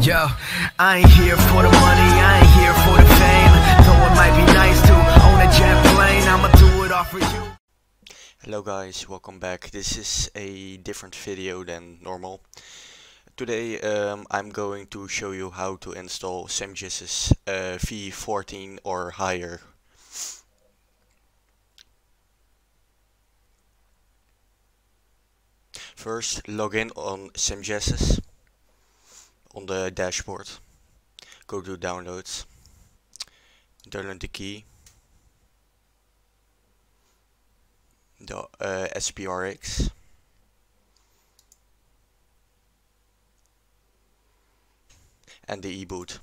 Yo, I ain't here for the money, I ain't here for the fame. Though it might be nice to own a jet plane, I'ma do it all for you. Hello guys, welcome back. This is a different video than normal. Today um, I'm going to show you how to install Semjases uh, V14 or higher. First log in on Semjases on the dashboard. Go to downloads, download the key, the uh, SPRX. and the e-boot.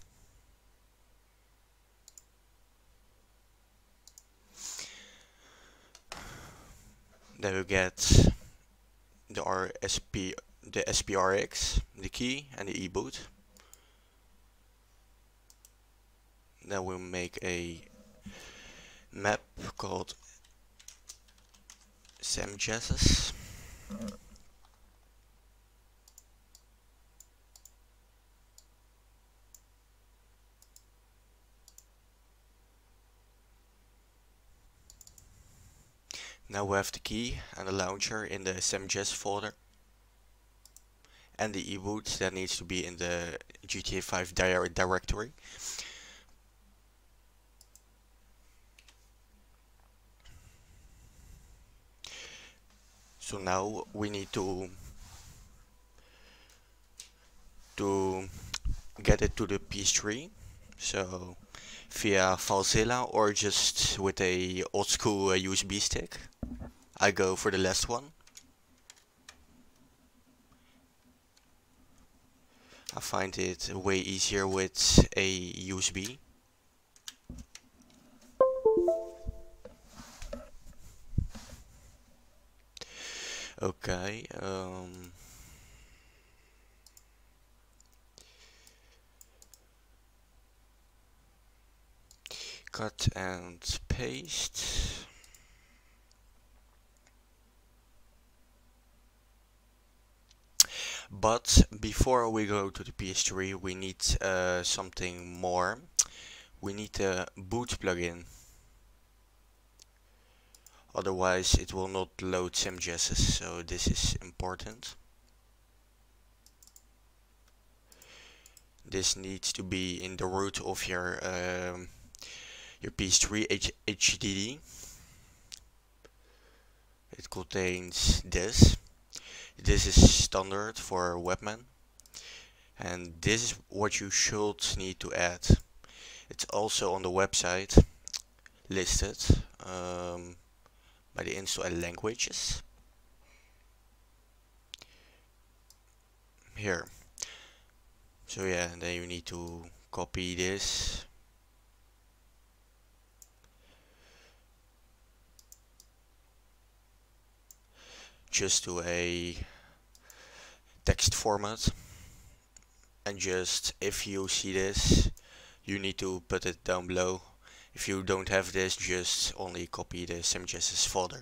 Then we get the RSP, the SPRX, the key, and the e-boot. Then we'll make a map called Semjases. Now we have the key and the launcher in the SamJess folder. And the e-boot that needs to be in the GTA 5 di directory. So now we need to to get it to the PS3. So via FileZilla or just with a old school uh, USB stick. I go for the last one. I find it way easier with a USB. Okay, um, cut and paste. But before we go to the PS3 we need uh, something more. We need a boot plugin. Otherwise it will not load Semjases, so this is important. This needs to be in the root of your um, your PS3 H HDD. It contains this. This is standard for Webman. And this is what you should need to add. It's also on the website listed um, by the install languages. Here. So yeah, then you need to copy this just to a text format. And just if you see this you need to put it down below. If you don't have this just only copy the Semjases folder.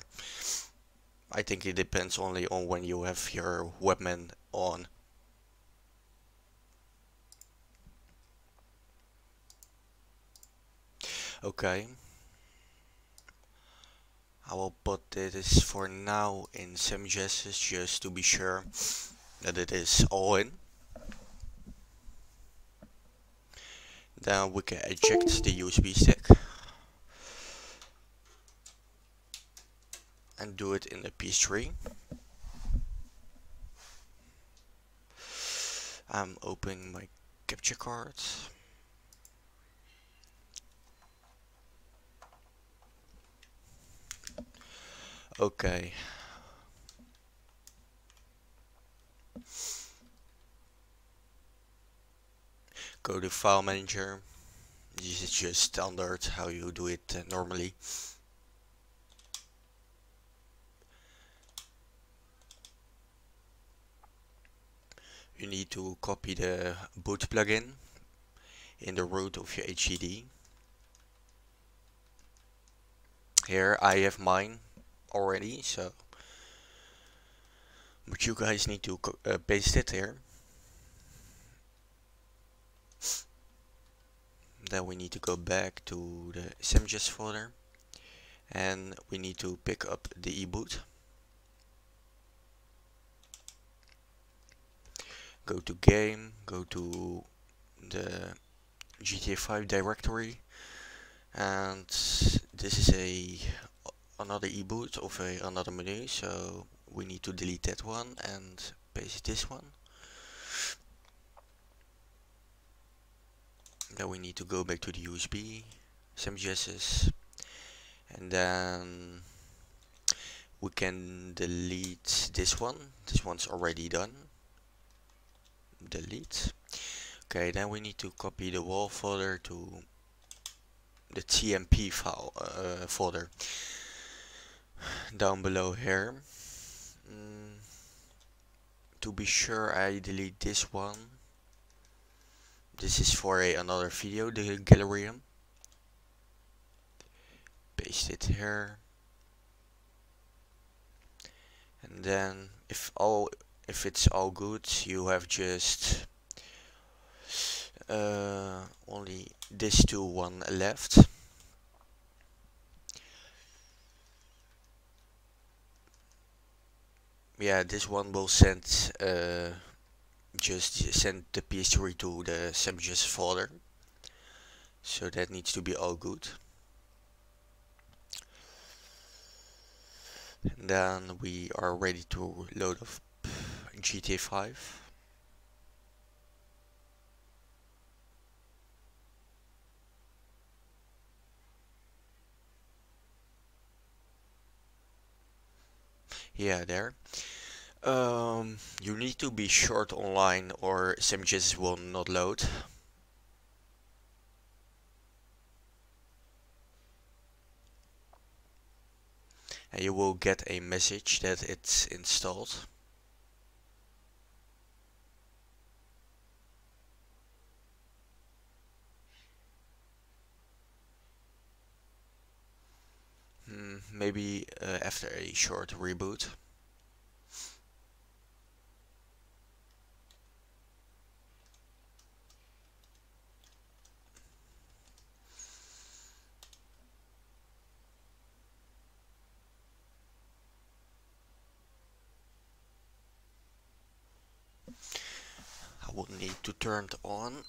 I think it depends only on when you have your webman on. Okay I will put this for now in Semjases just to be sure that it is all in. Then we can eject the USB stick and do it in the PS3. I'm opening my capture card. Okay. Go to file manager. This is just standard how you do it uh, normally. You need to copy the boot plugin in the root of your HDD. Here I have mine already, so. But you guys need to uh, paste it here. then we need to go back to the SamJazz folder. And we need to pick up the e-boot. Go to game go to the GTA 5 directory. And this is a another e-boot of a, another menu so we need to delete that one and paste this one. Then we need to go back to the USB Semjases and then we can delete this one. This one's already done. Delete. Okay then we need to copy the wall folder to the TMP file uh, folder down below here. Mm, to be sure I delete this one. This is for a, another video the Galerium. Paste it here. And then if all if it's all good you have just uh, only this two one left yeah this one will send uh, just send the PS3 to the SamJazz folder so that needs to be all good. And then we are ready to load up GTA 5 yeah there. Um, you need to be short online or SamJazz will not load. And you will get a message that it's installed maybe uh, after a short reboot? I will need to turn it on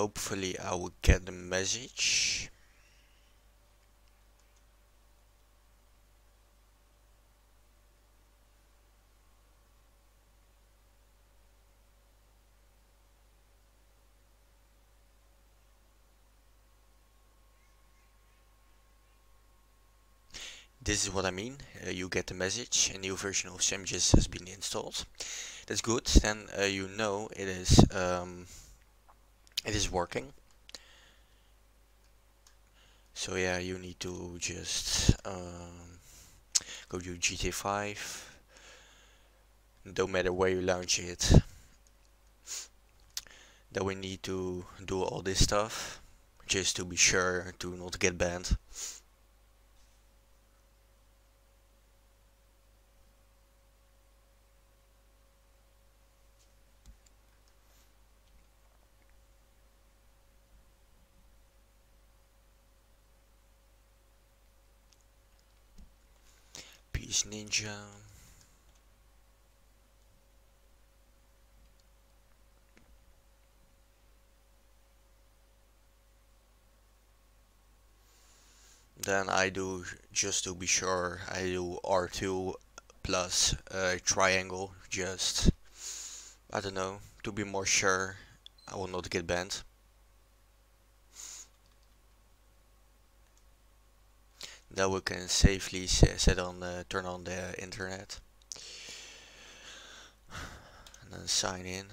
hopefully I will get the message. This is what I mean. Uh, you get the message. A new version of SamJazz has been installed. That's good. Then uh, you know it is um, it is working. So yeah you need to just um, go to GTA 5 don't matter where you launch it then we need to do all this stuff just to be sure to not get banned Peace Ninja. Then I do just to be sure I do R2 plus uh, triangle just I don't know to be more sure I will not get banned that we can safely set on the, turn on the internet. And then sign in.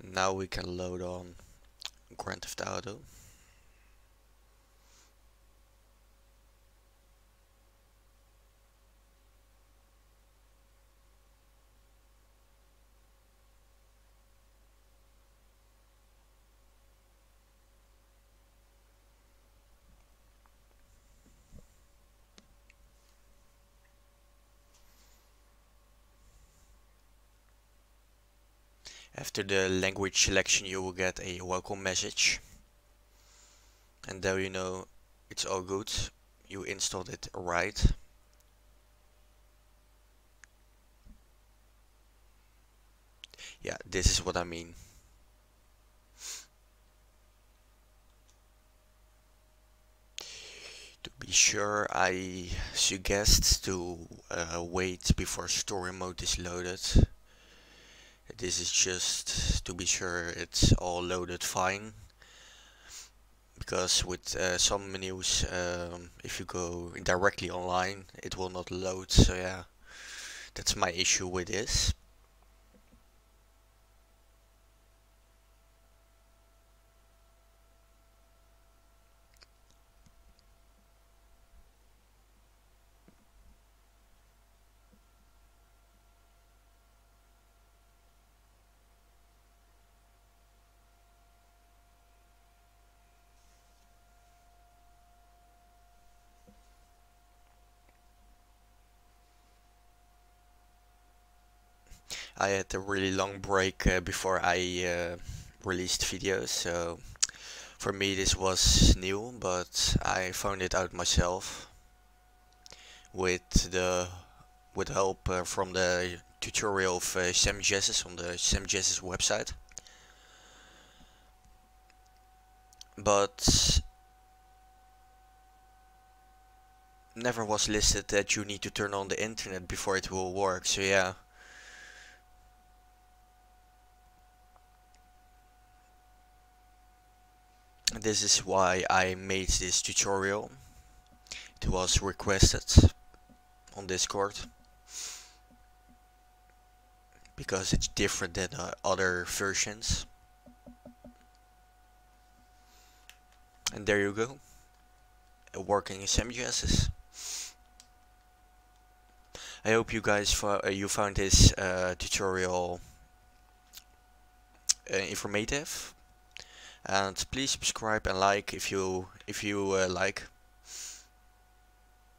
And now we can load on Grand Theft Auto After the language selection you will get a welcome message. And there you know it's all good. You installed it right. Yeah this is what I mean. To be sure I suggest to uh, wait before story mode is loaded this is just to be sure it's all loaded fine because with uh, some menus um, if you go directly online it will not load. So yeah that's my issue with this I had a really long break uh, before I uh, released videos, so for me this was new, but I found it out myself with the with help uh, from the tutorial of uh, Semjases on the Semjases website. But never was listed that you need to turn on the internet before it will work, so yeah. This is why I made this tutorial. It was requested on discord. Because it's different than uh, other versions. And there you go. Working in Semjases I hope you guys uh, you found this uh, tutorial uh, informative and please subscribe and like if you if you uh, like.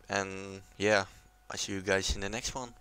And yeah I see you guys in the next one